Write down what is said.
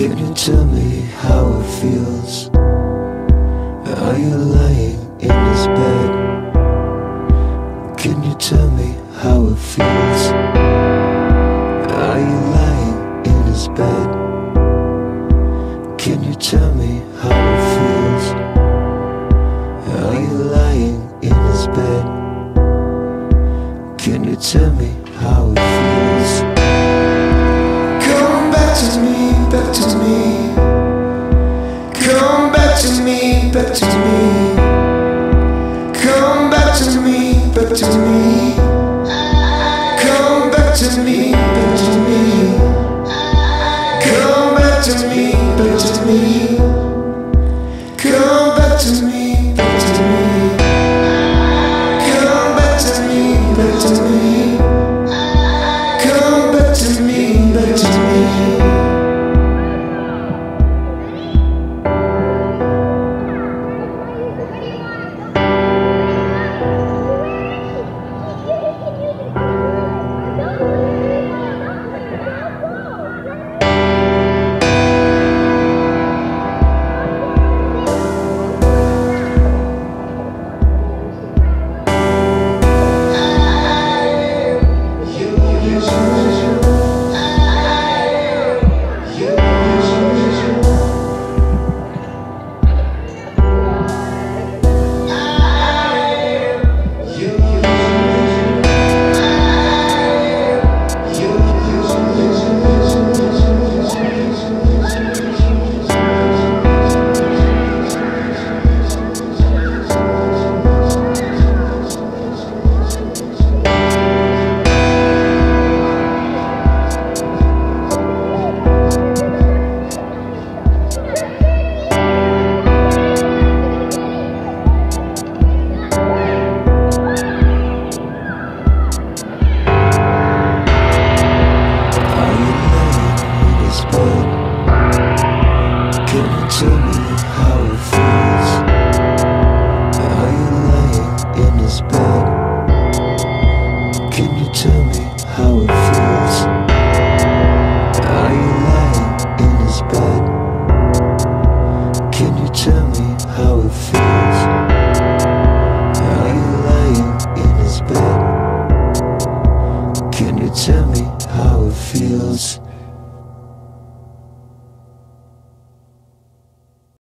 tell me how it feels? Are you lying in his bed? Can you tell me how it feels? Are you lying in his bed? Can you tell me how it feels? Are you lying in his bed? Can you tell me how it feels? Back to me. Come back to me, back to me. Come back to me, to me. Come back to me, to me. Tell me how it feels?